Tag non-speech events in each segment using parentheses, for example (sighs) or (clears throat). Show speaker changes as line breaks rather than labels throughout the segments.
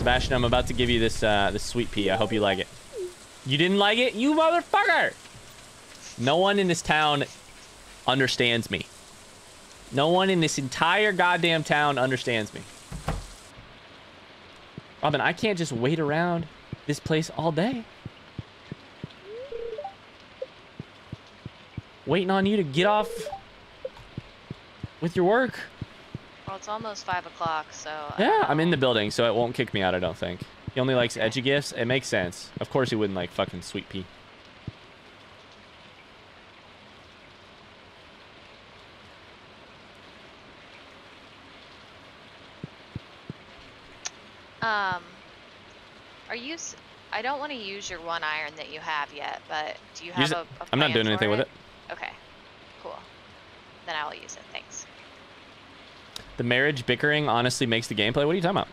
Sebastian, I'm about to give you this uh, this sweet pea. I hope you like it. You didn't like it? You motherfucker! No one in this town understands me. No one in this entire goddamn town understands me. Robin, I can't just wait around this place all day. Waiting on you to get off with your work.
Well, it's almost five o'clock, so.
Yeah, I'm in the building, so it won't kick me out, I don't think. He only likes edgy gifts. It makes sense. Of course he wouldn't like fucking sweet pea.
Um, are you? I don't want to use your one iron that you have yet, but do you have
Use it.
a, a
I'm not doing anything with it.
Okay, cool. Then I will use it. Thanks.
The marriage bickering honestly makes the gameplay. What are you talking about?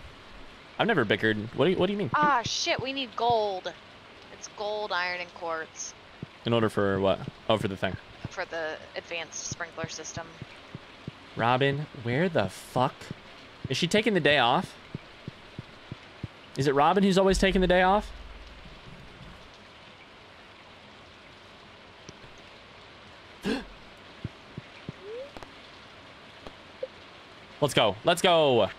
I've never bickered. What do you, what do you mean?
Ah, shit. We need gold. It's gold, iron, and quartz
In order for what? Oh, for the thing.
for the advanced sprinkler system.
Robin, where the fuck? Is she taking the day off? Is it Robin who's always taking the day off? Let's go. Let's go.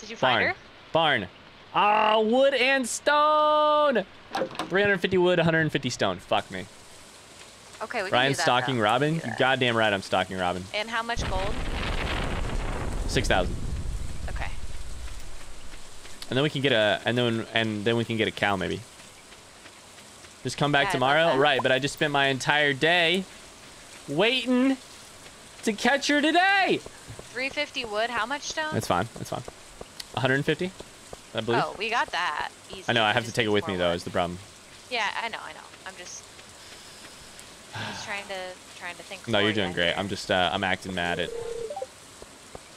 Did you find
Barn.
her?
Barn. Ah, wood and stone. 350 wood, 150 stone. Fuck me.
Okay, we can
Ryan's
do that,
stalking
though.
Robin.
Can
You goddamn right I'm stalking Robin.
And how much gold?
6,000.
Okay.
And then we can get a and then and then we can get a cow maybe. Just come back
Yeah,
tomorrow, right? But I just spent my entire day waiting to catch her today.
350 wood. How much stone?
It's fine. it's fine. 150, I believe.
Oh, we got that. Easy.
I know. I have to take it with me though. Is the problem?
Yeah, I know. I know. I'm just. I'm just trying to trying to think.
No, you're doing great.
here.
I'm just uh, I'm acting mad at.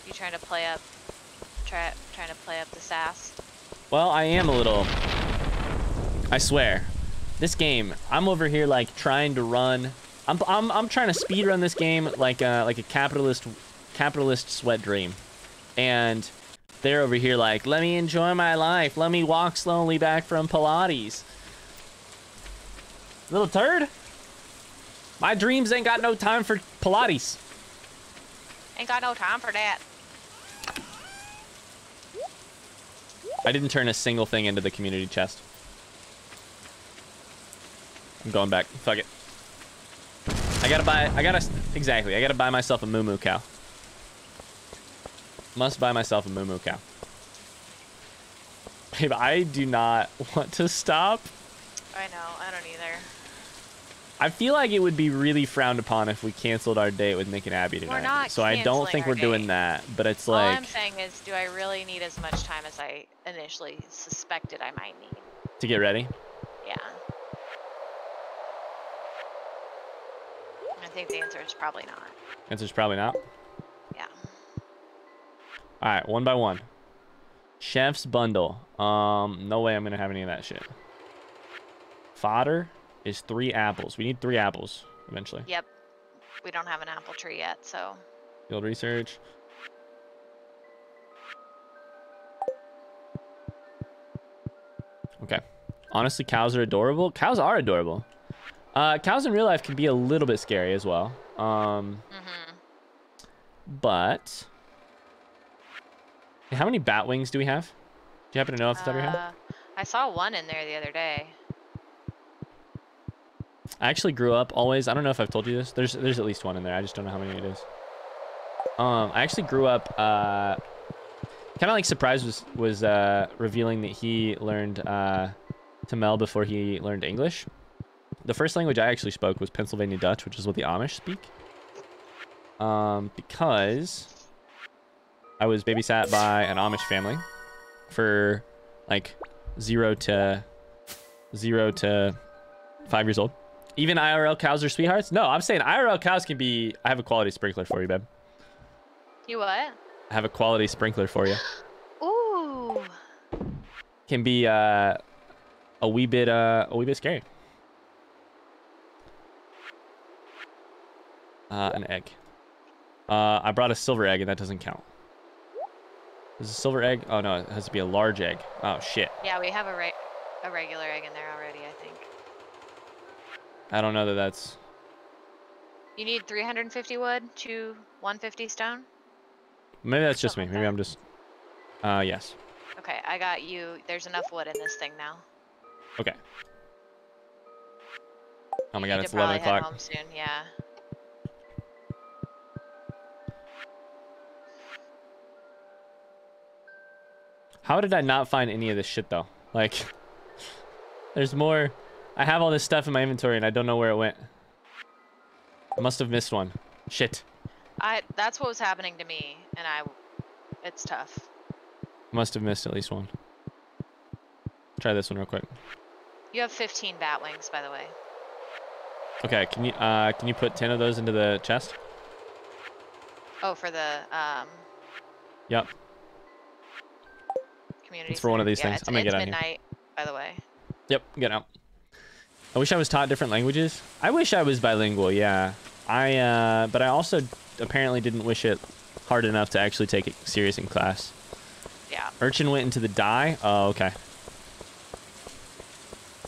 You trying to play up? Try trying to play up the sass.
Well, I am a little. I swear, this game. I'm over here like trying to run. I'm I'm I'm trying to speed run this game like a like a capitalist capitalist sweat dream, and they're over here like, let me enjoy my life. Let me walk slowly back from Pilates. Little turd. My dreams ain't got no time for Pilates.
Ain't got no time for that.
I didn't turn a single thing into the community chest. I'm going back. Fuck it. I gotta buy. I gotta exactly. I gotta buy myself a moo moo cow. Must buy myself a moo cow. Babe, I do not (laughs) want to stop.
I know. I don't either.
I feel like it would be really frowned upon if we canceled our date with Nick and Abby tonight.
We're not
so I don't think we're doing that. But it's
All
like
I'm saying is, do I really need as much time as I initially suspected I might need?
to get ready.
Yeah. I think the answer is probably not.
Answer's probably not. All right, one by one. Chef's bundle. Um, no way I'm gonna have any of that shit. Fodder is three apples. We need three apples eventually.
Yep. We don't have an apple tree yet, so
Field research. Okay. Honestly, cows are adorable. Cows are adorable. Uh, cows in real life can be a little bit scary as well. Um,
hmm
but how many bat wings do we have? Do you happen to know off the top of your head?
Uh, I saw one in there the other day.
I actually grew up always. I don't know if I've told you this. There's there's at least one in there. I just don't know how many it is. Um, I actually grew up. Uh, kind of like surprise was was uh, revealing that he learned uh, Tamil before he learned English. The first language I actually spoke was Pennsylvania Dutch, which is what the Amish speak. Um, because I was babysat by an Amish family for like zero to zero to five years old. Even IRL cows are sweethearts? No, I'm saying IRL cows can be. I have a quality sprinkler for you, babe.
You what?
I have a quality sprinkler for you.
Ooh.
Can be uh, a wee bit uh, a wee bit scary. Uh, an egg. Uh, I brought a silver egg, and that doesn't count. Is a silver egg? Oh no, it has to be a large egg. Oh shit.
Yeah, we have a a regular egg in there already, I think.
I don't know that that's.
You need 350 wood to 150 stone?
Maybe that's just me. Maybe. I'm just. Uh, yes.
Okay, I got you. There's enough wood in this thing now.
Okay. Oh my
You
god, it's
to probably
11
head
o'clock.
home soon, yeah.
How did I not find any of this shit though? Like, there's more. I have all this stuff in my inventory and I don't know where it went. I must have missed one. Shit.
I that's what was happening to me, and I. It's tough.
Must have missed at least one. Try this one real quick.
You have 15 bat wings, by the way.
Okay, can you uh can you put 10 of those into the chest?
Oh, for the um
Yep.
Community.
It's for one of these
yeah,
things. I'm gonna get out here.
midnight, by the way.
Yep, get out. I wish I was taught different languages. I wish I was bilingual, yeah. I uh but I also apparently didn't wish it hard enough to actually take it serious in class.
Yeah.
Urchin went into the die. Oh, okay.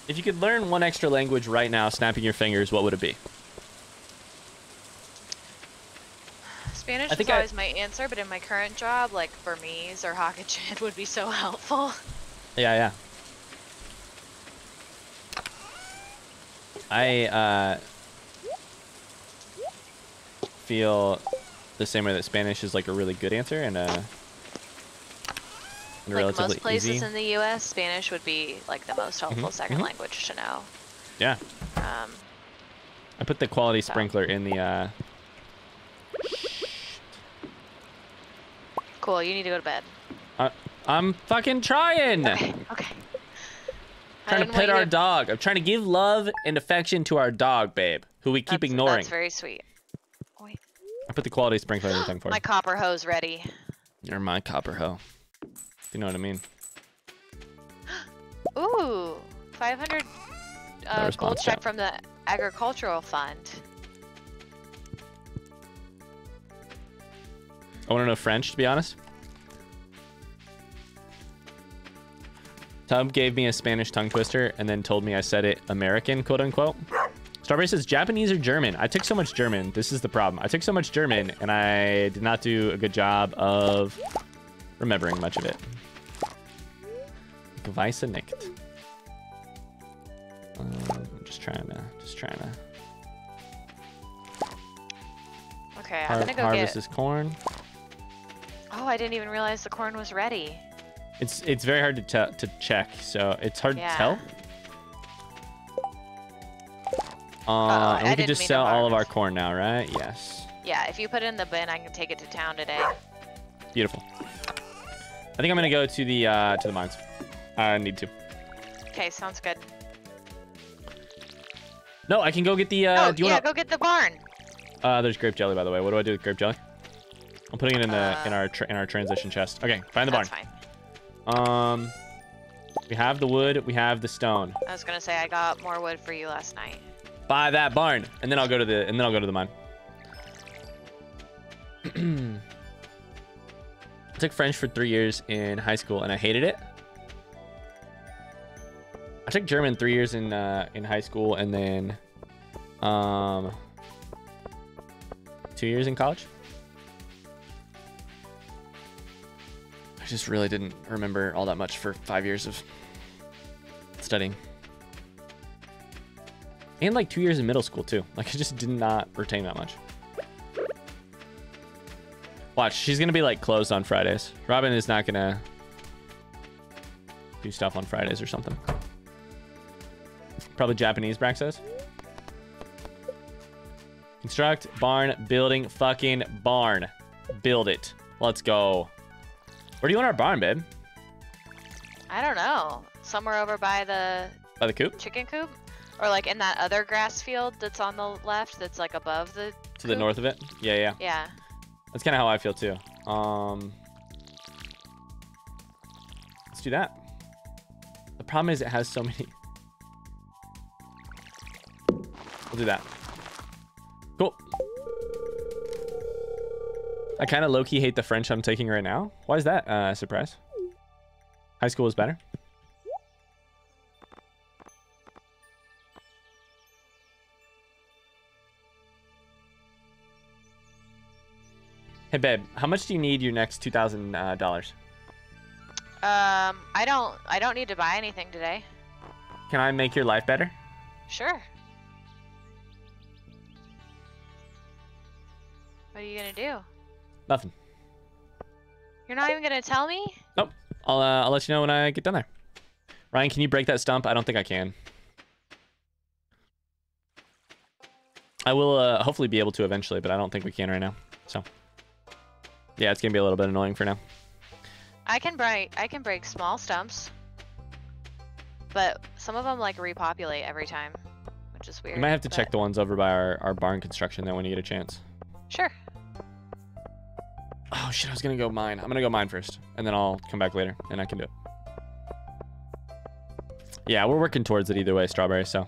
If you could learn one extra language right now, snapping your fingers, what would it be?
Spanish
I
is
think I-
always my answer, but in my current job, like Burmese or Hokkien (laughs) would be so helpful.
Yeah, yeah. I uh, feel the same way that Spanish is like a really good answer and uh, and
like
relatively
most places
easy.
in the U.S., Spanish would be like the most helpful 2nd
mhm.
language to know.
yeah,
Um,
I put the quality
So.
sprinkler in the. Uh,
cool. You need to go to bed.
I'm fucking trying.
Okay. Okay.
Trying to pet our dog. I'm trying to give love and affection to our dog, babe, who we keep
That's-
ignoring.
That's very sweet. Wait,
I put the quality sprinkler in the thing for (gasps)
my
you.
My copper hoe's ready.
You're my copper hoe. You know what I mean? (gasps)
Ooh, 500 uh, gold check from the agricultural fund.
I want to know French, to be honest. Tub gave me a Spanish tongue twister and then told me I said it American, quote unquote. Strawberry says Japanese or German. I took so much German. This is the problem. I took so much German and I did not do a good job of remembering much of it. Gewisse nicht. Um, I'm just trying to, just trying to
Okay, I'm
har-
gonna go
harvest
get.
this corn.
Oh, I didn't even realize the corn was ready.
It's it's very hard to tell to check, so it's hard
Yeah.
to tell. Uh,
I
and we can just sell all of our corn now, right? Yes.
Yeah, if you put it in the bin, I can take it to town today.
Beautiful. I think I'm gonna go to the uh, to the mines. I need to.
Okay, sounds good.
No, I can go get the. Uh,
oh,
do you
yeah,
want?
go get the barn.
Uh, there's grape jelly, by the way. What do I do with grape jelly? I'm putting it in the in
Uh,
our in our transition chest. Okay, find the barn.
That's fine.
Um, we have the wood. We have the stone.
I was gonna say I got more wood for you last night.
Buy that barn, and then I'll go to the and then I'll go to the mine. (clears throat) I took French for three years in high school, and I hated it. I took German three years in uh, in high school, and then um, two years in college. Just really didn't remember all that much for five years of studying. And like two years in middle school too. Like I just did not retain that much. Watch, she's gonna be like closed on Fridays. Robin is not gonna do stuff on Fridays or something. Probably Japanese, Brax says. Construct barn building fucking barn. Build it. Let's go. Where do you want our barn, babe?
I don't know. Somewhere over by the
By the coop?
chicken coop? Or like in that other grass field that's on the left that's like above the
To the north of it? Yeah, yeah.
Yeah.
That's kind of how I feel too. Um, let's do that. The problem is it has so many. (laughs) We'll do that. I kind of low-key hate the French I'm taking right now. Why is that? Uh, surprise. High school is better. Hey babe, how much do you need your next two thousand uh, dollars?
Um, I don't. I don't need to buy anything today.
Can I make your life better?
Sure. What are you gonna do?
Nothing.
You're not even gonna tell me?
Nope. I'll uh, I'll let you know when I get done there. Ryan, can you break that stump? I don't think I can. I will uh, hopefully be able to eventually, but I don't think we can right now. So, yeah, it's gonna be a little bit annoying for now.
I can break. I can break small stumps, but some of them like repopulate every time, which is weird.
You might have to
but-
check the ones over by our, our barn construction then when you get a chance.
Sure.
Oh shit, I was gonna go mine. I'm gonna go mine first, and then I'll come back later, and I can do it. Yeah, we're working towards it either way, strawberry. So,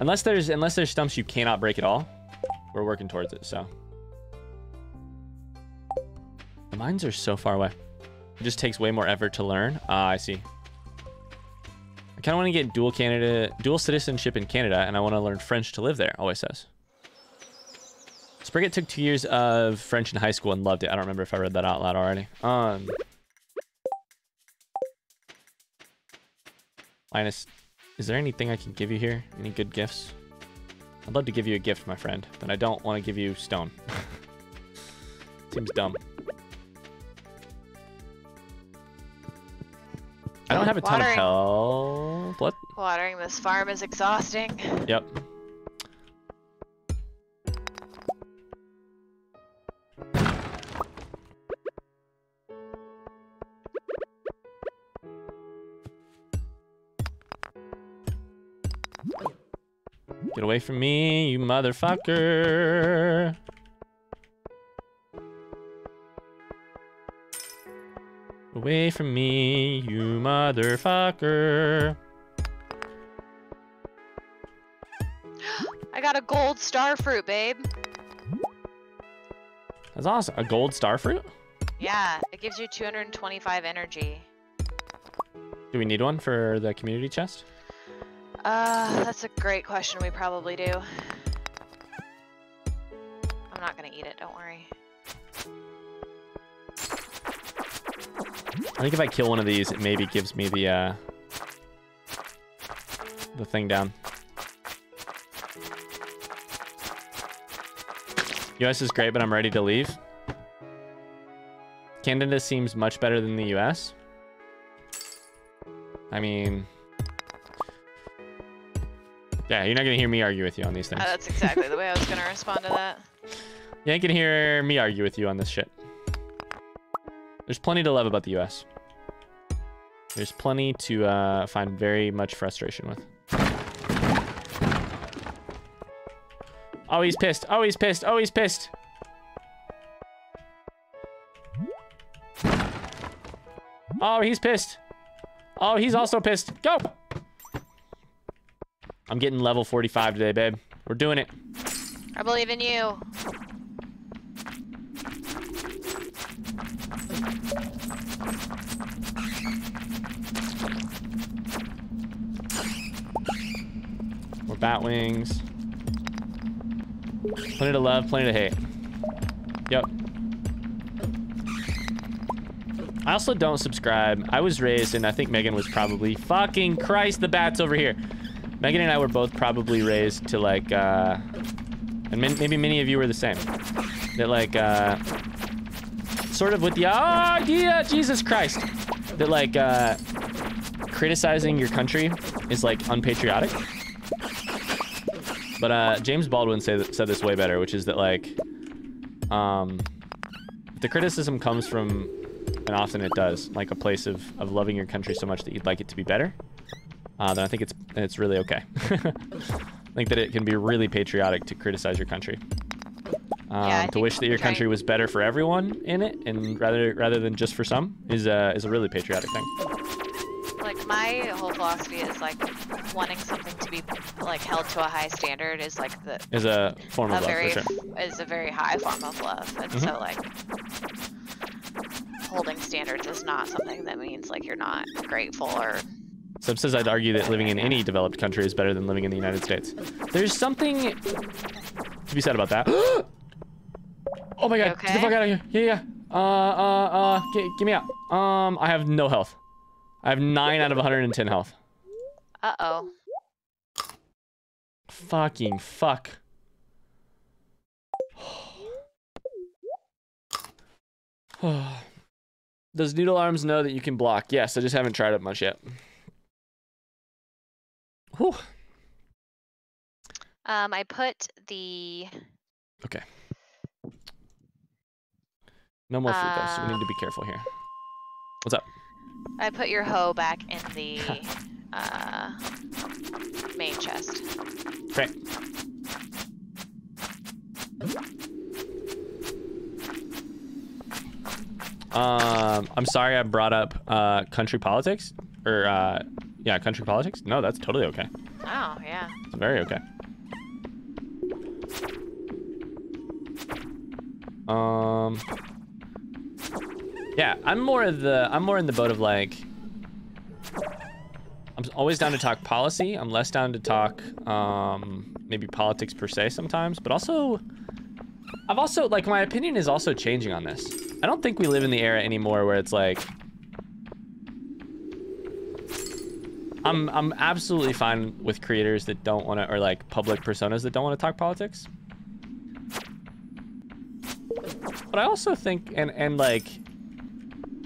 unless there's unless there's stumps you cannot break at all, we're working towards it. So, the mines are so far away. It just takes way more effort to learn. Ah, I see. I kind of want to get dual Canada, dual citizenship in Canada, and I want to learn French to live there. Always says. Spriggett took two years of French in high school and loved it. I don't remember if I read that out loud already. Um, Linus, is there anything I can give you here? Any good gifts? I'd love to give you a gift, my friend, but I don't want to give you stone. (laughs) Seems dumb. I don't have a ton of
Watering.
health. What?
Watering this farm is exhausting.
Yep. Get away from me, you motherfucker. Away from me, you motherfucker. (gasps)
I got a gold star fruit, babe.
That's awesome. A gold star fruit?
Yeah, it gives you 225 energy.
Do we need one for the community chest?
Uh, that's a great question. We probably do. I'm not gonna eat it. Don't worry.
I think if I kill one of these, it maybe gives me the uh, the thing down. US is great, but I'm ready to leave. Canada seems much better than the US. I mean, yeah, you're not gonna hear me argue with you on these things.
Uh, that's exactly the way I was gonna respond to that.
You ain't gonna hear me argue with you on this shit. There's plenty to love about the US. There's plenty to uh, find very much frustration with. Oh, he's pissed. Oh, he's pissed. Oh, he's pissed. Oh, he's pissed. Oh, he's also pissed. Go! I'm getting level 45 today, babe. We're doing it.
I believe in you.
More bat wings. Plenty to love, plenty to hate. Yep. I also don't subscribe. I was raised, and I think Megan was probably fucking Christ. The bats over here. Megan and I were both probably raised to like, uh, and maybe many of you were the same. That like, uh, sort of with the idea, Jesus Christ. That like, uh, criticizing your country is like unpatriotic. But uh, James Baldwin say, said this way better, which is that like, um, the criticism comes from, and often it does, like a place of, of loving your country so much that you'd like it to be better, uh, then I think it's it's really okay. I (laughs) think that it can be really patriotic to criticize your country. Um,
I
to wish that your country was better for everyone in it, and rather rather than just for some, is uh, is a really patriotic thing.
Like my whole philosophy is like wanting something to be like held to a high standard is like the
Is a form
a
of love
very
sure.
is a very high form of love, and
Mhm.
so like holding standards is not something that means like you're not grateful or
Sub says I'd argue that living in any developed country is better than living in the United States. There's something to be said about that. (gasps) oh my god, get the fuck out of here. Yeah, yeah. Uh, uh, uh, get, get me out. Um, I have no health. I have 9 out of 110 health.
uh oh.
Fucking fuck. (sighs) (sighs) Does Noodle Arms know that you can block? Yes, I just haven't tried it much yet. Whew.
Um, I put the Okay.
No more food though, so we need to be careful here. What's up?
I put your hoe back in the (laughs) uh main chest.
Great. Um, I'm sorry I brought up uh, country politics, or uh, yeah, country politics. No, that's totally okay.
Oh yeah.
It's very okay. Um. Yeah, I'm more of the I'm more in the boat of like I'm always down to talk policy. I'm less down to talk um maybe politics per se sometimes, but also I've also like my opinion is also changing on this. I don't think we live in the era anymore where it's like I'm I'm absolutely fine with creators that don't want to or like public personas that don't want to talk politics. But I also think and and like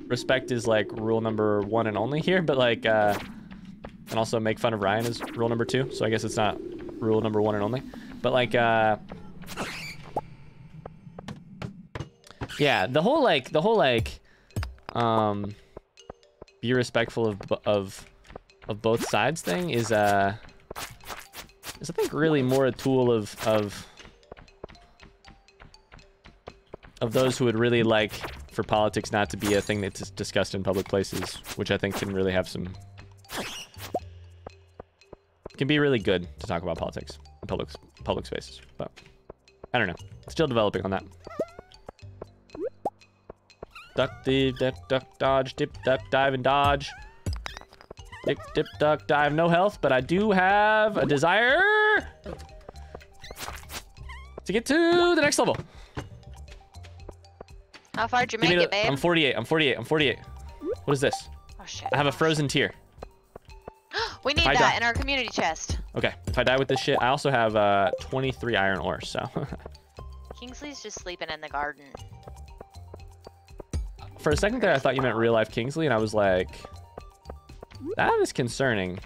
respect is like rule number 1 and only here, but like uh and also make fun of Ryan is rule number 2. So I guess it's not rule number 1 and only. But like uh yeah, the whole like the whole like um be respectful of of of both sides thing is uh is I think really more a tool of of of those who would really like for politics not to be a thing that's discussed in public places, which I think can really have some can be really good to talk about politics in public public spaces. But I don't know. Still developing on that. Duck, dip, duck, duck, dodge, dip, duck, dive, and dodge. Dip, dip, duck, dive. No health, but I do have a desire to get to the next level.
How far'd you make it, babe?
I'm 48. I'm 48. I'm 48. What is this?
oh shit.
I have a frozen tear. (gasps)
We need that
die-
in our community chest.
Okay, if I die with this shit, I also have uh, 23 iron ore, so. (laughs)
Kingsley's just sleeping in the garden.
For a second there, I thought you meant real life Kingsley, and I was like, that is concerning.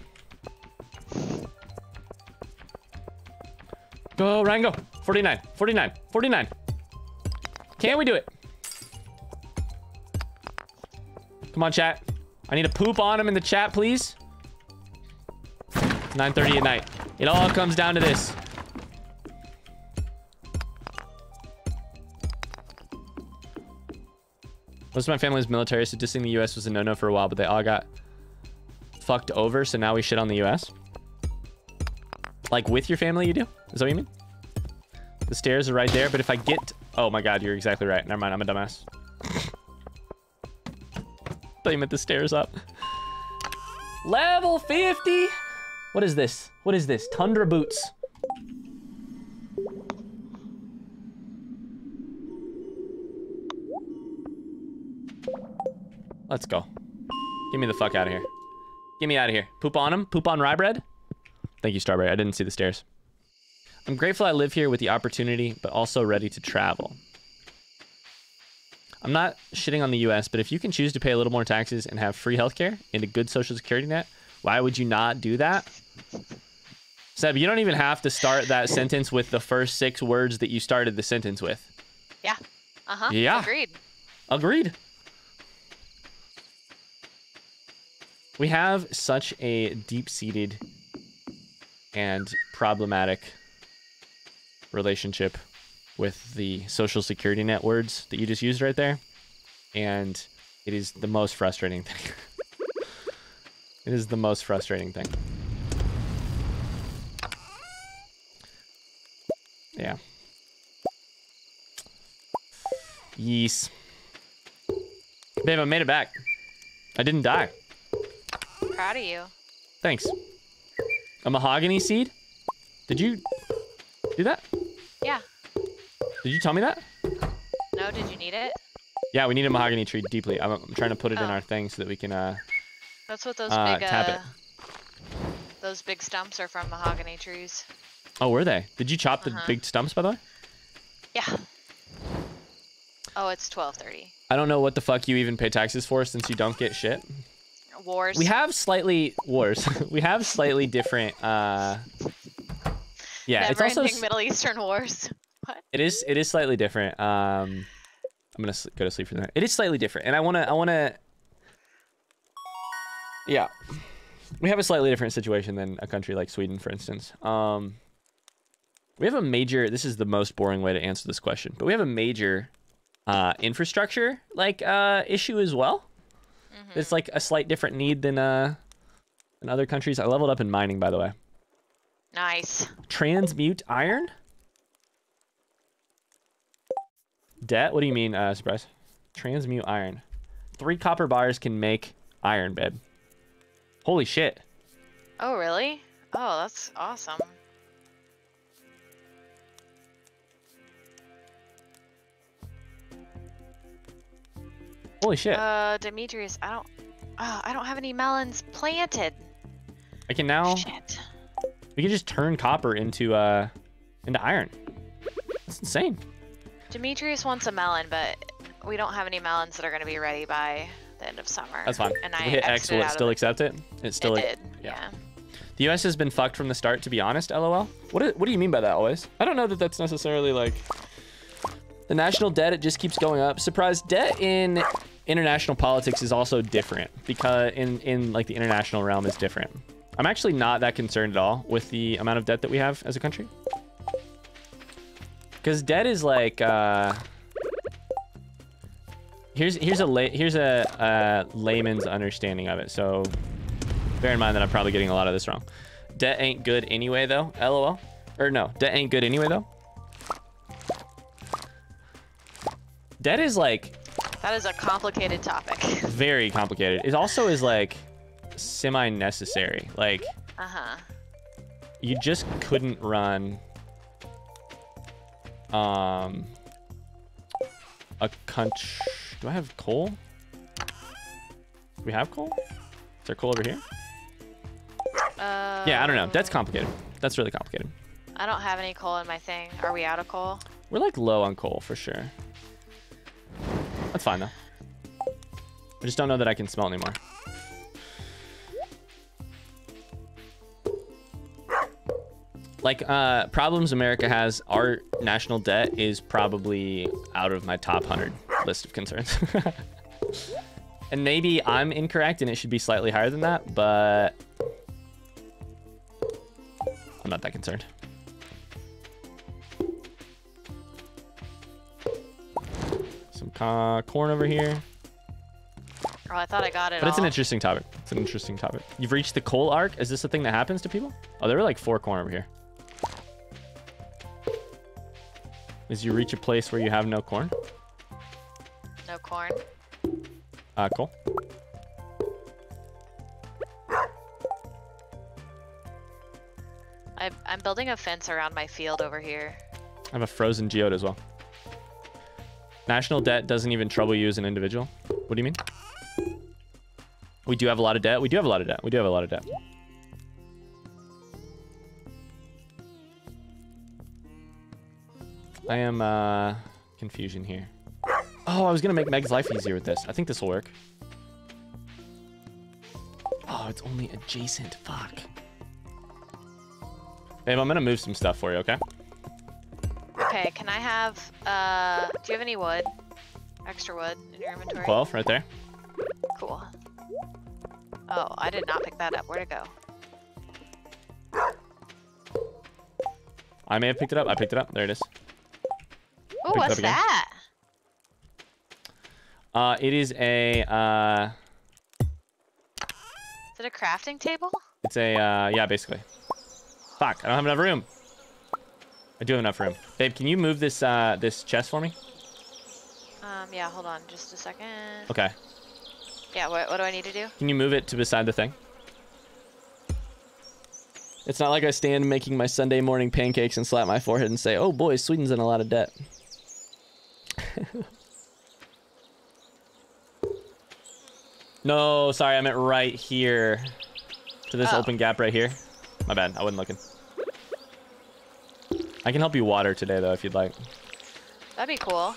Go, Rango. 49, 49, 49. Can we do it? Come on, chat. I need to poop on him in the chat, please. 9.30 at night. It all comes down to this. Most of my family is military, so dissing the U.S. was a no-no for a while, but they all got fucked over, so now we shit on the U.S. Like with your family, you do? Is that what you mean? The stairs are right there, but if I get... Oh my god, you're exactly right. Never mind, I'm a dumbass. thought you meant the stairs up. Level 50? What is this? What is this? Tundra boots. Let's go. Get me the fuck out of here. Get me out of here. Poop on him. Poop on rye bread. Thank you, Starberry. I didn't see the stairs. I'm grateful I live here with the opportunity, but also ready to travel. I'm not shitting on the US, but if you can choose to pay a little more taxes and have free healthcare and a good social security net, why would you not do that? Seb, you don't even have to start that sentence with the first six words that you started the sentence with.
Yeah. Uh huh.
Yeah.
Agreed.
Agreed. We have such a deep seated and problematic relationship with the social security net words that you just used right there. And it is the most frustrating thing. (laughs) It is the most frustrating thing. Yeah. Yees. Babe, I made it back. I didn't die.
Proud of you.
Thanks. A mahogany seed? Did you do that?
Yeah.
Did you tell me that?
No, did you need it?
Yeah, we need a mahogany tree deeply. I'm, I'm trying to put it in
Oh.
our thing so that we can, uh,
That's what those
Uh,
big
tap
uh,
it.
those big stumps are from mahogany trees.
oh, were they? Did you chop the
Uh-huh.
big stumps, by the way?
Yeah. Oh, it's 12:30.
I don't know what the fuck you even pay taxes for since you don't get shit.
Wars.
We have slightly wars. (laughs) we have slightly different. uh Yeah, it's also
Middle Eastern wars. (laughs) What?
it is it is slightly different. Um, I'm gonna go to sleep for the night. It is slightly different, and I wanna I wanna. Yeah, we have a slightly different situation than a country like Sweden, for instance. Um, we have a major. This is the most boring way to answer this question, but we have a major uh, infrastructure like uh, issue as well.
Mm-hmm.
It's like a slight different need than uh than other countries. I leveled up in mining, by the way.
Nice.
Transmute iron? Debt? What do you mean, uh, surprise? Transmute iron. Three copper bars can make iron, babe. Holy shit.
Oh, really? Oh, that's awesome.
Holy shit.
Uh, Demetrius, I don't. Oh, I don't have any melons planted.
I can now
Shit.
we can just turn copper into uh into iron. That's insane.
Demetrius wants a melon, but we don't have any melons that are going to be ready by the end of summer.
That's fine.
And
If
I
hit X, will it still accept it? It still
it did.
yeah.
Yeah.
The US has been fucked from the start, to be honest, lol. What do, what do you mean by that, always? I don't know that that's necessarily like. The national debt, it just keeps going up. Surprise, debt in international politics is also different because in, in like the international realm is different. I'm actually not that concerned at all with the amount of debt that we have as a country. Because debt is like, uh, here's here's a lay, here's a, uh layman's understanding of it. So Bear in mind that I'm probably getting a lot of this wrong. Debt ain't good anyway, though. LOL. Or no, debt ain't good anyway, though. Debt is like
That is a complicated topic. (laughs)
very complicated. It also is like semi-necessary. Like
uh huh.
you just couldn't run um a country. Do I have coal? Do we have coal? Is there coal over here?
Uh,
Yeah, I don't know. That's complicated. That's really complicated.
I don't have any coal in my thing. Are we out of coal?
We're like low on coal for sure. Fine though. I just don't know that I can smell anymore. Like uh, problems America has, our national debt is probably out of my top 100 list of concerns. (laughs) and maybe I'm incorrect and it should be slightly higher than that, but I'm not that concerned. Uh, corn over here.
Oh, I thought I got it
But it's an interesting topic. It's an interesting topic. You've reached the coal arc. Is this a thing that happens to people? Oh, there were like four corn over here. Is you reach a place where you have no corn?
No corn.
Uh, cool.
I, I'm building a fence around my field over here.
I have a frozen geode as well. National debt doesn't even trouble you as an individual. What do you mean? We do have a lot of debt. We do have a lot of debt. We do have a lot of debt. I am uh confusion here. Oh, I was gonna make Meg's life easier with this. I think this will work. Oh, it's only adjacent. Fuck. Babe, I'm gonna move some stuff for you, okay?
Okay, can I have, uh, do you have any wood? Extra wood in your inventory?
12 right there.
Cool. Oh, I did not pick that up. Where'd it go?
I may have picked it up. I picked it up. There it is.
Oh, what's that?
Uh, it is a uh,
Is it a crafting table?
It's a, uh, yeah, basically. Fuck, I don't have enough room. I do have enough room. Babe, can you move this, uh, this chest for me?
Um, yeah, hold on just a second.
Okay.
Yeah, what, what do I need to do?
Can you move it to beside the thing? It's not like I stand making my Sunday morning pancakes and slap my forehead and say, oh boy, Sweden's in a lot of debt. (laughs) no, sorry, I meant right here. To this
Oh.
open gap right here. My bad, I wasn't looking. I can help you water today though if you'd like.
That'd be cool.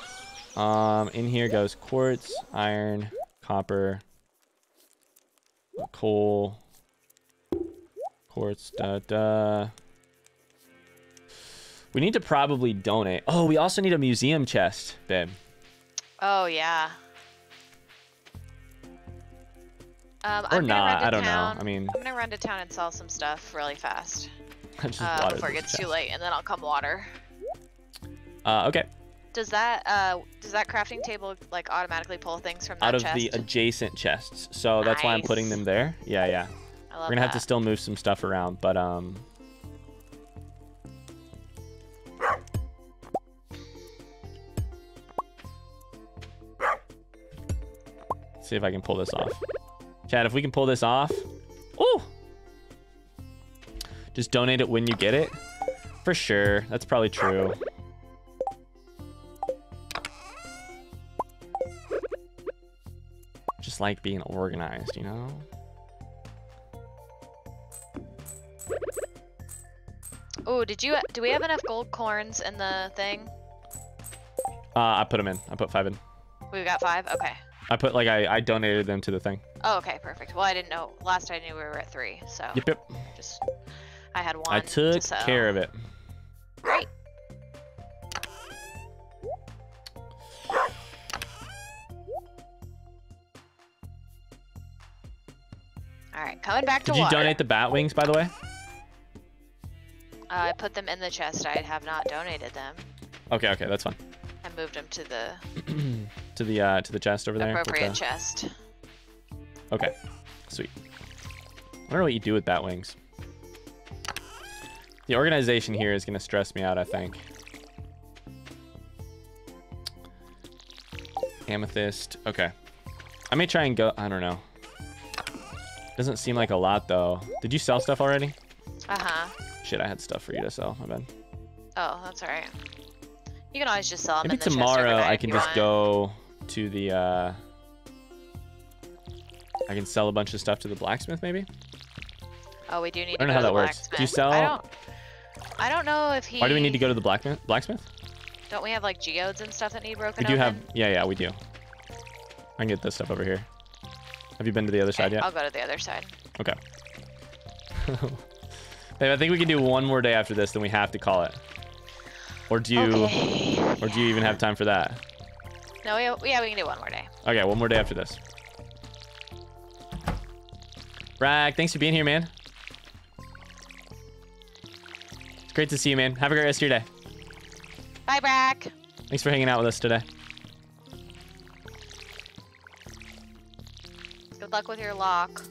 Um, in here goes quartz, iron, copper, coal, quartz, da da. We need to probably donate. Oh, we also need a museum chest, babe.
Oh, yeah. Um,
Or
I'm
not, I don't know. I mean,
I'm gonna run to town and sell some stuff really fast (laughs) uh, before it gets too late, and then I'll come water.
Uh, okay.
Does that uh does that crafting table like automatically pull things from that
Out of
chest?
the adjacent chests. So that's why I'm putting them there. Yeah, yeah.
I love
We're gonna have to still move some stuff around, but um. See if I can pull this off. Chad, if we can pull this off. Ooh! Just donate it when you get it. For sure. That's probably true. Just like being organized, you know?
Oh, did you do we have enough gold corns in the thing?
Uh, I put them in. I put five in.
We've got five. Okay.
I put like I, I donated them to the thing.
Oh, okay, perfect. Well, I didn't know. Last I knew we were at three, so
Yep, yep.
just I had one.
I took
to
care of it.
Great. All right, coming back to
Did you
water.
donate the bat wings, by the way?
Uh, I put them in the chest. I have not donated them.
Okay, okay, that's fine.
I moved them to the (clears throat)
to the uh to the chest over there.
appropriate
the-
chest.
Okay, sweet. I don't know what you do with bat wings. The organization here is gonna stress me out. I think. Amethyst. Okay. I may try and go. I don't know. Doesn't seem like a lot though. Did you sell stuff already?
Uh huh.
Shit, I had stuff for you to sell. My bad.
Oh, that's all right. You can always just sell them
Maybe tomorrow I can just
want.
go to the. uh I can sell a bunch of stuff to the blacksmith, maybe.
Oh, we do need
I don't
to
know how
to
that works. Do you sell-
I don't. I don't know if he.
Why do we need to go to the blacksmith? Blacksmith?
Don't we have like geodes and stuff that need broken
We do have. Yeah, yeah, we do. I can get this stuff over here. Have you been to the other side yet?
I'll go to the other side.
Okay. (laughs) Babe, I think we can do one more day after this, then we have to call it. Or do you?
Okay.
Or do you even have time for that?
No, we, yeah, we can do one more day.
Okay, one more day after this. Rag, thanks for being here, man. Great to see you, man. Have a great rest of your day.
Bye, Brack.
Thanks for hanging out with us today.
Good luck with your lock.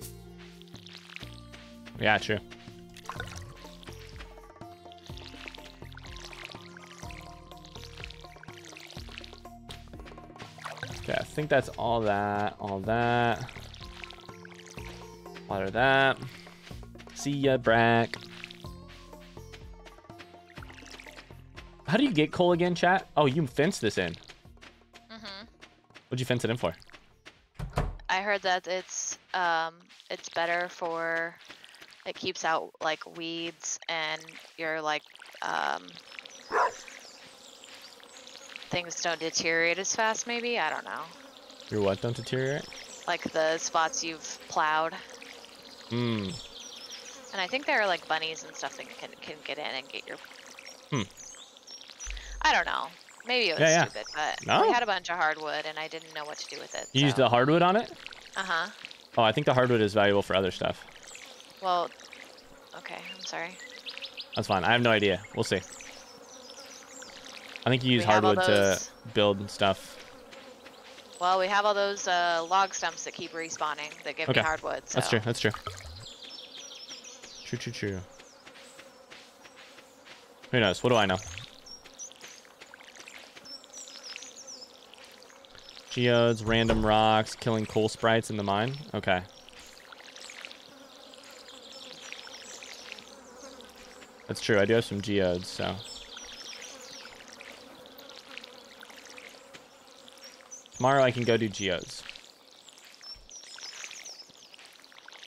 Yeah, true. Okay, I think that's all that, all that. Water that. See ya, Brack. How do you get coal again, chat? Oh, you fenced this in.
hmm
What'd you fence it in for?
I heard that it's um it's better for it keeps out like weeds and your like um things don't deteriorate as fast maybe I don't know
Your what don't deteriorate?
like the spots you've plowed
Hmm.
and I think there are like bunnies and stuff that can can get in and get your
Hmm.
I don't know maybe it was
Yeah, yeah.
stupid but
No.
we had a bunch of hardwood and I didn't know what to do with it
You used the hardwood on it?
uh-huh
Oh, I think the hardwood is valuable for other stuff.
well okay I'm sorry
That's fine. I have no idea. We'll see. I think you use
We
hardwood to build stuff.
Well, we have all those uh, log stumps that keep respawning that give
Okay.
me hardwood. So.
That's true. That's true. True, true, true. Who knows? What do I know? Geodes, random rocks, killing coal sprites in the mine. Okay. That's true. I do have some geodes, so. Tomorrow I can go do geodes.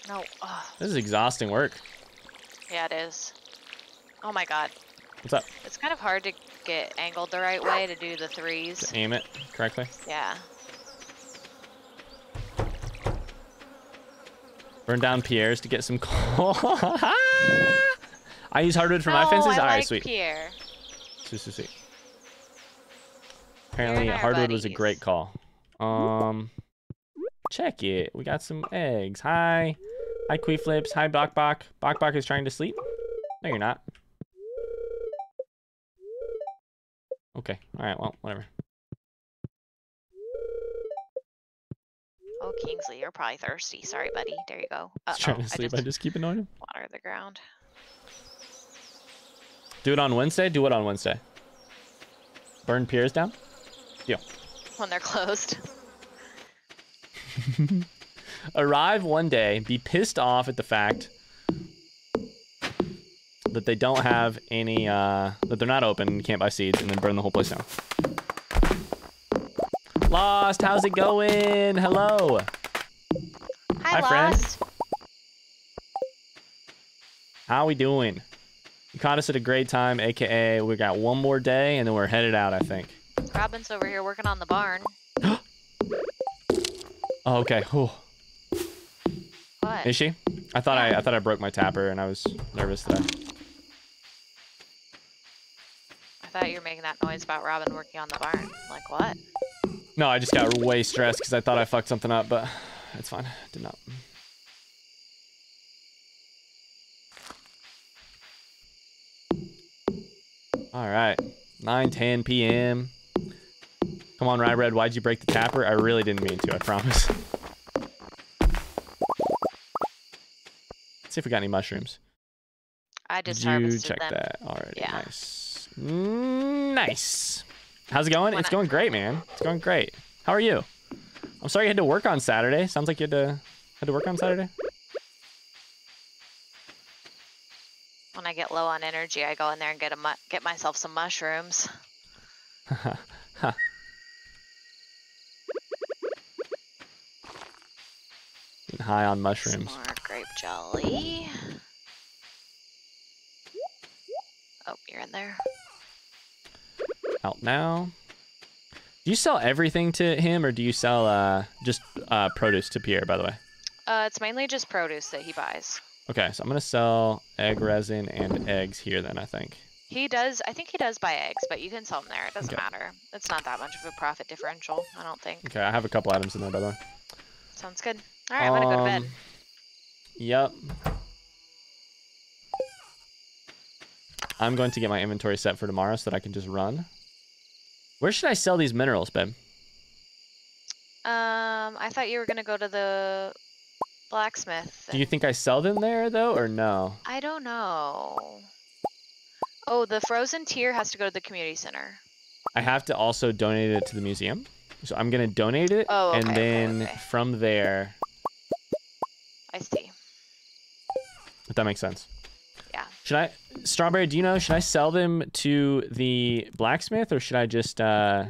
No. ugh.
This is exhausting work.
Yeah, it is. Oh my god.
What's up?
It's kind of hard to get angled the right way to do the
To
threes.
aim it correctly.
Yeah.
Burn down Pierre's to get some coal. (laughs) I use hardwood for my fences.
I
All right,
like
sweet.
Pierre.
Sweet, sweet, sweet. Apparently,
and I are
hardwood was a great call. Um, check it. We got some eggs. Hi, hi, Queeflips. Hi, Bok Bok. Bok Bok is trying to sleep. No, you're not. Okay. All right. Well, whatever.
Kingsley, you're probably thirsty. Sorry, buddy. There you go. Uh
trying
oh,
to
I
sleep.
just
I just keep annoying him.
water the ground.
Do it on Wednesday. Do it on Wednesday. Burn Pierre's down. Yeah.
When they're closed. (laughs)
arrive one day, be pissed off at the fact that they don't have any, uh, that they're not open, can't buy seeds, and then burn the whole place down. Lost, how's it going? Hello.
Hi,
Hi, friend. How we doing? You caught us at a great time, aka we got one more day, and then we're headed out, I think.
Robin's over here working on the barn. (gasps)
Oh, okay. Whew.
What?
Is she? I thought I, I thought I broke my tapper, and I was nervous that I.
I thought you were making that noise about Robin working on the barn. Like what?
No, I just got way stressed because I thought I fucked something up, but it's fine. Did not. All right, 9 10 p.m. Come on, Rye Red. Why'd you break the tapper? I really didn't mean to. I promise. Let's see if we got any mushrooms.
I just
Did you
harvested
check
them.
that already?
Yeah.
Nice. Nice. How's it going? It's going great, man. It's going great. How are you? I'm sorry you had to work on Saturday. Sounds like you had to had to work on Saturday.
When I get low on energy, I go in there and get a mu- get myself some mushrooms. (laughs)
Getting high on
Some
mushrooms.
more grape jelly. Oh, you're in there.
Out now. Do you sell everything to him, or do you sell uh, just uh, produce to Pierre? By the way.
Uh, it's mainly just produce that he buys.
Okay, so I'm gonna sell egg resin and eggs here. Then I think.
He does. I think he does buy eggs, but you can sell them there. It doesn't
Okay.
matter. It's not that much of a profit differential. I don't think.
Okay, I have a couple items in there, by the way.
Sounds good. All right, I'm gonna go to bed.
Um, Yep. I'm going to get my inventory set for tomorrow so that I can just run. Where should I sell these minerals, babe?
Um, I thought you were gonna go to the blacksmith.
Do you think I sell them there though, or no?
I don't know. Oh, the frozen tear has to go to the community center.
I have to also donate it to the museum. So I'm gonna donate it,
Oh,
and
okay, okay,
then
okay.
from there,
I see.
if that makes sense. Should I, Strawberry? Do you know? Should I sell them to the blacksmith, or should I just? uh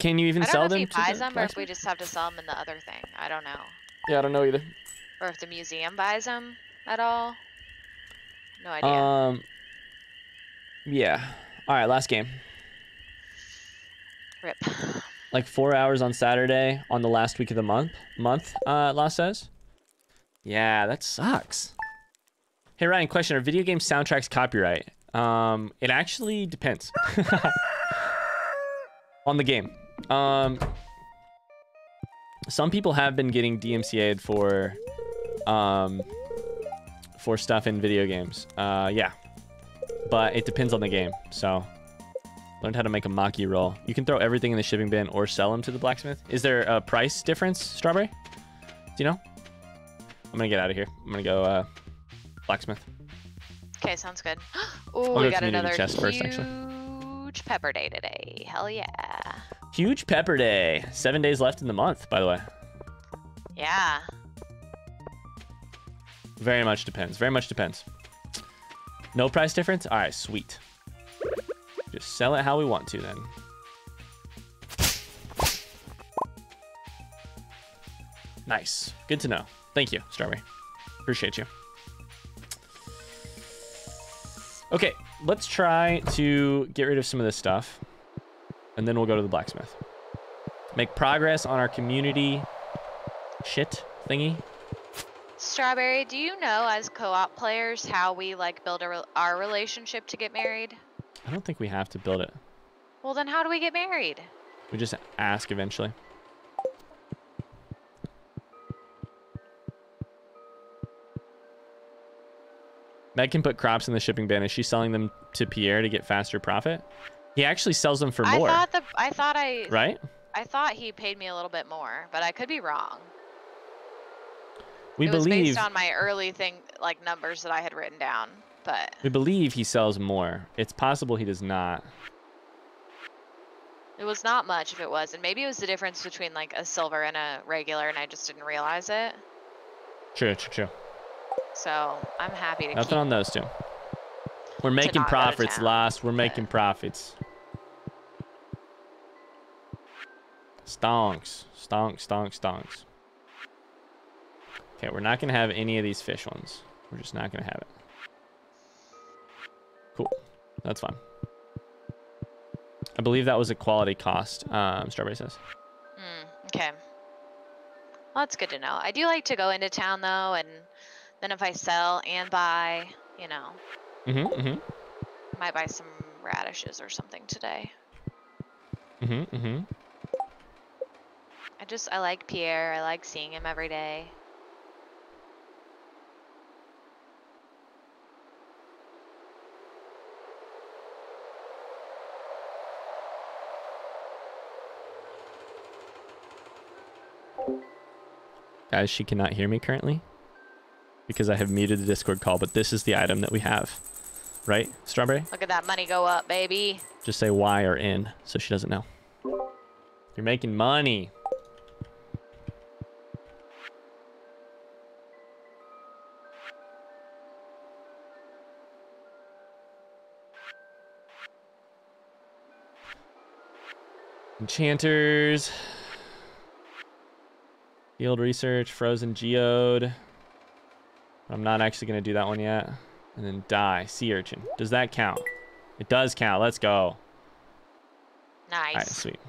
Can you even sell them?
I don't know if
them?
he buys
the
them or if we just have to sell them in the other thing. I don't know.
Yeah, I don't know either.
Or if the museum buys them at all. No idea.
Um. Yeah. All right. Last game.
Rip.
Like four hours on Saturday on the last week of the month. Month. Uh, Lost says. Yeah, that sucks. Hey Ryan, question: Are video game soundtracks copyright? Um, it actually depends (laughs) on the game. Um, some people have been getting DMCA'd for, um, for stuff in video games. Uh, yeah, but it depends on the game. So Learned how to make a maki roll. You can throw everything in the shipping bin or sell them to the blacksmith. Is there a price difference, Strawberry? Do you know? I'm gonna get out of here. I'm gonna go uh, blacksmith.
Okay, sounds good. (gasps)
Oh I'll
Ooh,
go
we got another
chest
huge
first, actually.
pepper day today. Hell yeah.
Huge pepper day. Seven days left in the month, by the way.
Yeah.
Very much depends. Very much depends. No price difference? All right, sweet. Just sell it how we want to then. Nice. Good to know. Thank you, Strawberry. Appreciate you. Okay, let's try to get rid of some of this stuff. And then we'll go to the blacksmith. Make progress on our community shit thingy.
Strawberry, do you know as co-op players how we like build a re- our relationship to get married?
I don't think we have to build it.
Well, then how do we get married?
We just ask eventually. Meg can put crops in the shipping bin. Is she selling them to Pierre to get faster profit? He actually sells them for
I
more,
thought the I thought I
right?
I thought he paid me a little bit more, but I could be wrong.
We
it
believe
based on my early thing like numbers that I had written down, but
we believe he sells more. It's possible he does not.
it was not much if it was, and maybe it was the difference between like a silver and a regular, and I just didn't realize it.
True, true, true.
So I'm happy to
Nothing on those two. We're making profits. Lost. We're making profits. Stonks. Stonks, stonks, stonks. Okay, we're not going to have any of these fish ones. We're just not going to have it. Cool. That's fine. I believe that was a quality cost, um, Strawberry says.
Mm, okay. Well, that's good to know. I do like to go into town though, and then if I sell and buy, you know,
Mm-hmm, mm-hmm,
I might buy some radishes or something today.
mm-hmm, mm-hmm.
I just I like Pierre. I like seeing him every day.
Guys, she cannot hear me currently because I have muted the Discord call, but this is the item that we have. Right, Strawberry?
Look at that money go up, baby.
Just say Y or N so she doesn't know. You're making money. Enchanters. Field research, frozen geode. I'm not actually going to do that one yet. And then die, sea urchin. Does that count? It does count. Let's go.
Nice.
All right, sweet.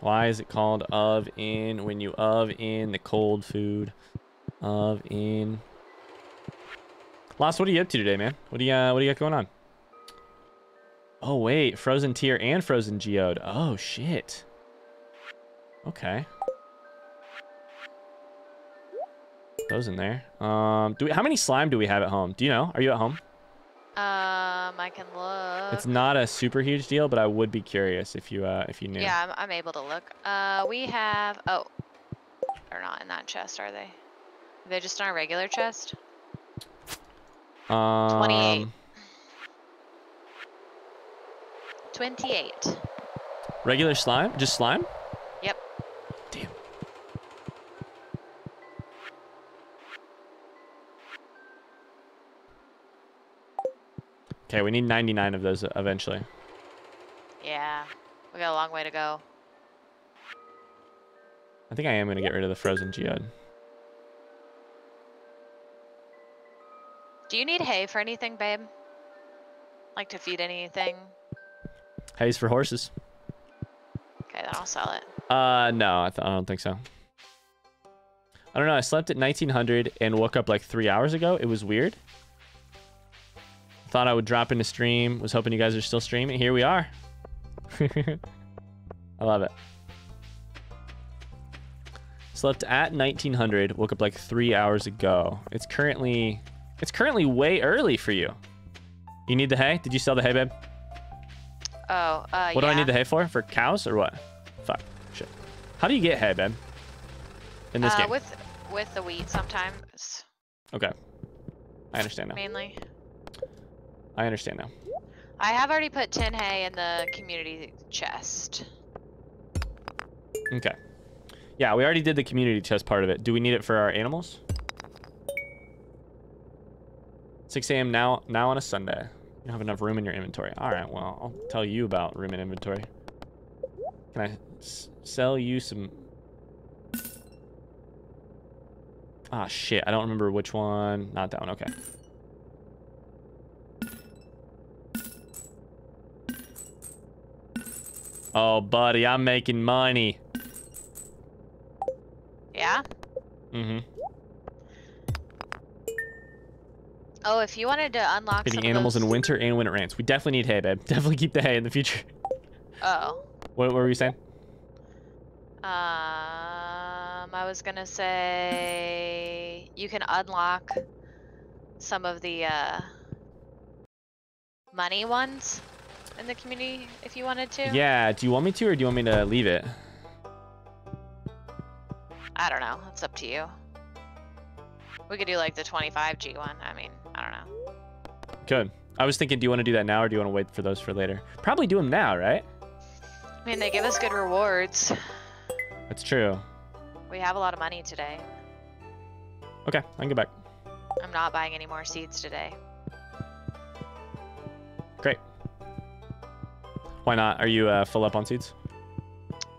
Why is it called of in when you of in the cold food? Of in. Lost, what are you up to today, man? What do you uh, what do you got going on? Oh wait, frozen tear and frozen geode. Oh shit. Okay. Those in there. Um, do we, how many slime do we have at home? Do you know? Are you at home?
Um, I can look.
It's not a super huge deal, but I would be curious if you uh if you knew.
Yeah, I'm, I'm able to look. Uh, we have. Oh, they're not in that chest, are they? Are they just in our regular chest?
Um,
28. 28.
Regular slime? Just slime?
Yep.
Damn. Okay, we need 99 of those eventually.
Yeah, we got a long way to go.
I think I am going to get rid of the frozen geode.
Do you need hay for anything, babe? Like to feed anything?
Hay's for horses.
Okay, then I'll sell it.
Uh, no, I, th- I don't think so. I don't know. I slept at 1900 and woke up like three hours ago. It was weird. Thought I would drop into stream. Was hoping you guys are still streaming. Here we are. (laughs) I love it. Slept at 1900. Woke up like three hours ago. It's currently, it's currently way early for you. You need the hay? Did you sell the hay, babe?
Oh, uh,
What do I need the hay for? For cows or what? Fuck. Shit. How do you get hay, babe? In this
uh,
game.
With with the wheat sometimes,
Okay. I understand now.
mainly.
I understand now.
I have already put 10 hay in the community chest.
Okay. Yeah, we already did the community chest part of it. Do we need it for our animals? 6 a.m. now now on a Sunday. You don't have enough room in your inventory. All right, well, I'll tell you about room in inventory. Can I s- sell you some... Ah, shit. I don't remember which one. Not that one. Okay. Oh, buddy, I'm making money.
Yeah.
Mm-hmm.
Oh, if you wanted to unlock
Feeding animals
those...
in winter and when it rains. We definitely need hay, babe. (laughs) Definitely keep the hay in the future.
Oh.
What, what were you saying?
Um, I was gonna say you can unlock some of the uh, money ones in the community if you wanted to.
Yeah, do you want me to or do you want me to leave it?
I don't know. It's up to you. We could do like the 25G one. I mean, I don't know.
Good. I was thinking, do you want to do that now or do you want to wait for those for later? Probably do them now, right?
I mean, they give us good rewards.
That's true.
We have a lot of money today.
Okay, I can get back.
I'm not buying any more seeds today.
Great. Why not? Are you uh, full up on seeds?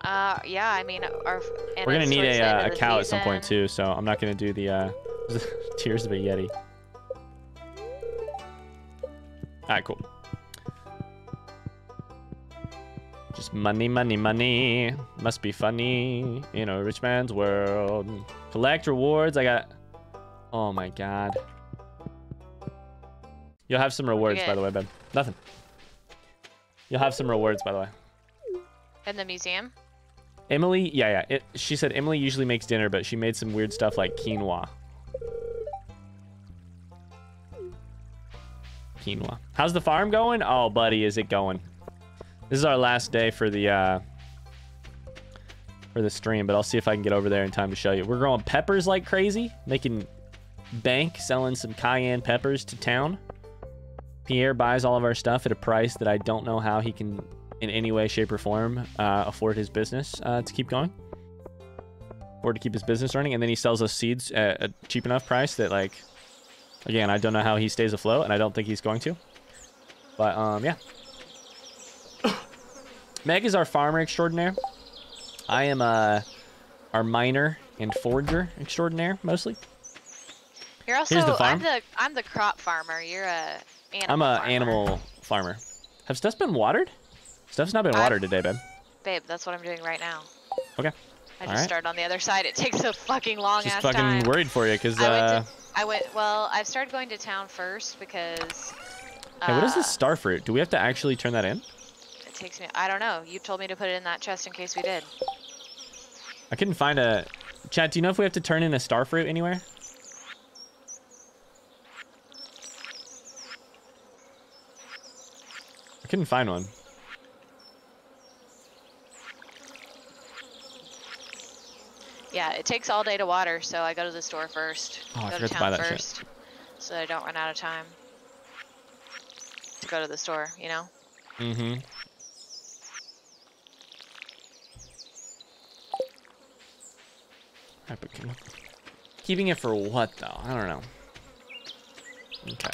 Uh, yeah. I mean, our
We're gonna need a, uh, a cow at some point too, so I'm not gonna do the uh, (laughs) tears of a yeti. All right, cool. Just money, money, money. Must be funny in a rich man's world. Collect rewards. I got. Oh my god. You'll have some rewards, by the way, babe. Nothing. You'll have some rewards, by the way.
In the museum.
Emily, yeah, yeah. It, she said Emily usually makes dinner, but she made some weird stuff like quinoa. Quinoa. How's the farm going? Oh, buddy, is it going? This is our last day for the uh, for the stream, but I'll see if I can get over there in time to show you. We're growing peppers like crazy, making bank, selling some cayenne peppers to town. Pierre buys all of our stuff at a price that I don't know how he can in any way, shape, or form uh, afford his business uh, to keep going, or to keep his business running. And then he sells us seeds at a cheap enough price that, like, again, I don't know how he stays afloat, and I don't think he's going to. But um, yeah. (coughs) Meg is our farmer extraordinaire. I am uh, our miner and forager extraordinaire, mostly.
You're also.
Here's the
I'm
farm.
the I'm the crop farmer. You're a animal.
I'm a
farmer.
animal farmer. Have stuffs been watered? Stuff's not been
I'm-
watered today, babe.
Babe, that's what I'm doing right now.
Okay.
I just
Alright.
started on the other side. It takes a fucking long
Just
ass
fucking
time.
worried for you, because uh.
I went. Well, I've started going to town first because.
hey, what is this
uh,
star fruit? Do we have to actually turn that in?
It takes me. I don't know. You told me to put it in that chest in case we did.
I couldn't find a. Chat, do you know if we have to turn in a star fruit anywhere? I couldn't find one.
Yeah, it takes all day to water, so I go to the store first.
Oh, I
go
to
town
that shit.
first, so I don't run out of time to go to the store. You know.
Mm-hmm. Keeping it for what though? I don't know. Okay.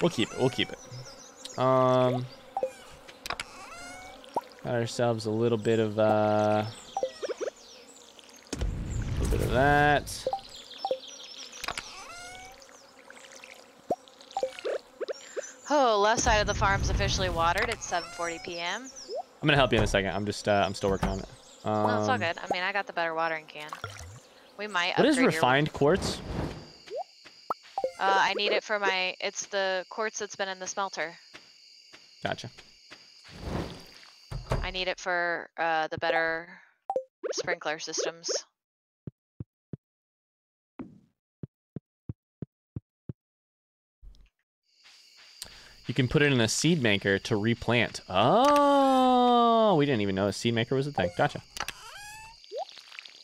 We'll keep it. We'll keep it. Um. Got ourselves a little bit of uh. That.
Oh, left side of the farm's officially watered. It's 7:40 p.m.
I'm gonna help you in a second. I'm just uh, I'm still working on it. Um,
no, it's all good. I mean, I got the better watering can. We might.
What is
upgrade your-
refined quartz?
Uh, I need it for my. It's the quartz that's been in the smelter.
Gotcha.
I need it for uh, the better sprinkler systems.
You can put it in a seed maker to replant. Oh, we didn't even know a seed maker was a thing. Gotcha.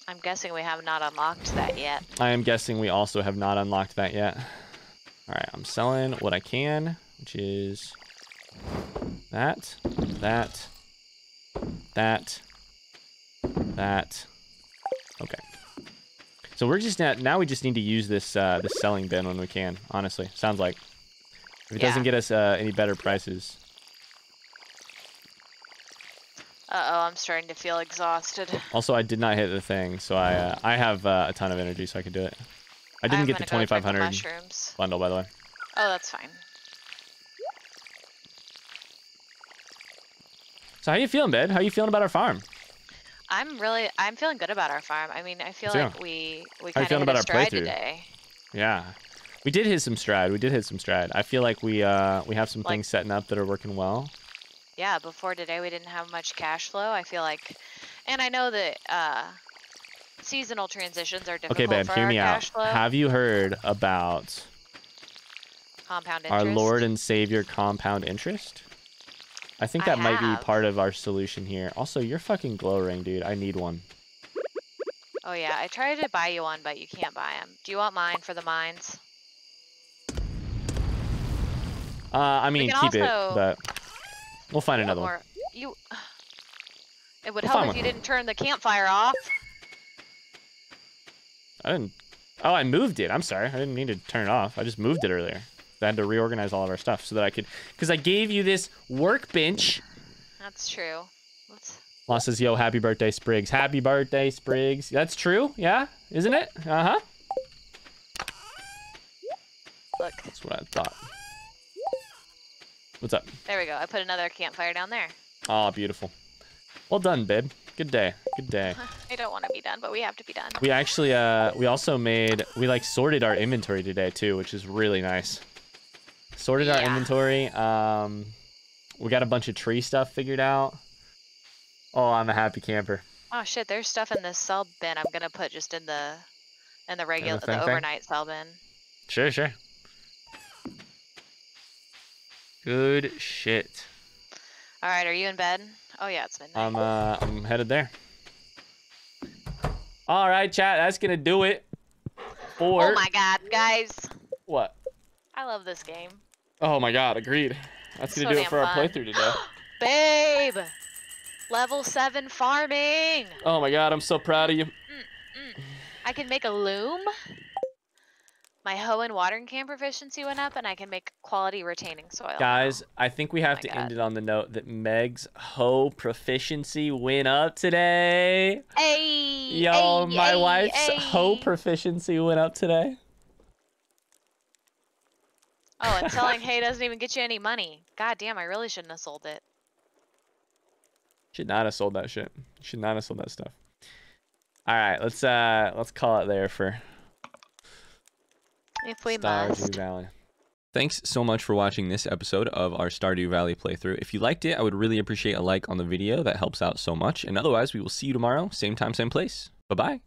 I'm guessing we have not unlocked that yet.
I am guessing we also have not unlocked that yet. All right, I'm selling what I can, which is that, that, that, that. Okay. So we're just now, now we just need to use this uh, this selling bin when we can. Honestly, sounds like if it
Yeah.
doesn't get us uh, any better prices.
Uh oh, I'm starting to feel exhausted.
Also, I did not hit the thing, so I uh, I have uh, a ton of energy, so I could do it. I didn't
I'm
get the
gonna go drink
2500
mushrooms.
bundle, by the way.
Oh, that's fine.
So how you feeling, babe? How you feeling about our farm?
I'm really, I'm feeling good about our farm. I mean, I feel like we we kind of hit
about
a
our
stride today.
Yeah, we did hit some stride. We did hit some stride. I feel like we uh we have some
Like-
things setting up that are working well.
Yeah, before today we didn't have much cash flow. I feel like, and I know that uh, seasonal transitions are difficult
Okay, babe,
for
hear
our
me out.
flow.
Have you heard about
Compound interest? our.
Lord and Savior compound interest? I think
I
that might be part of our solution here. Also, your fucking glow ring, dude. I need one.
Oh yeah, I tried to buy you one, but you can't buy them. Do you want mine for the mines?
Uh, I mean, keep it, but we'll find another one.
You. (sighs) It would
We'll
help if
one.
you didn't turn the campfire off.
I didn't. Oh, I moved it. I'm sorry. I didn't mean to turn it off. I just moved it earlier. I had to reorganize all of our stuff so that I could, because I gave you this workbench.
That's true. Let's.
Law says, "Yo, happy birthday, Spriggs. Happy birthday, Spriggs. That's true, yeah, isn't it? Uh huh.
Look,
That's what I thought. What's up?
there we go. I put another campfire down there.
Oh, beautiful. Well done, babe. Good day. Good day. (laughs)
I don't want to be done, but we have to be done.
We actually, uh, we also made, we like sorted our inventory today too, which is really nice. Sorted our inventory. Um, we got a bunch of tree stuff figured out. Oh, I'm a happy camper.
Oh shit, there's stuff in this sell bin. I'm gonna put just in the, in the regular, the
thing?
overnight sell bin.
Sure, sure. Good shit.
All right, are you in bed? Oh yeah, it's midnight.
I'm uh I'm headed there. All right, chat. That's gonna do it. For
oh my god, guys,
what?
I love this game.
Oh my god, agreed. That's gonna
So
do it
damn
for our playthrough today. (gasps)
Babe, level seven farming.
Oh my god, I'm so proud of you.
I can make a loom. My hoe and watering can proficiency went up, and I can make quality retaining soil. now.
Guys, I think we have
my
to
God.
end it on the note that Meg's hoe proficiency went up today.
Hey,
Yo,
hey,
my
hey,
wife's hoe proficiency went up today.
Oh, and (laughs) selling hay doesn't even get you any money. God damn, I really shouldn't have sold it.
Should not have sold that shit. Should not have sold that stuff. All right, let's uh let's call it there for
If we
Stardew
must.
Valley. Thanks so much for watching this episode of our Stardew Valley playthrough. If you liked it, I would really appreciate a like on the video. That helps out so much. And otherwise, we will see you tomorrow, same time, same place. Bye bye.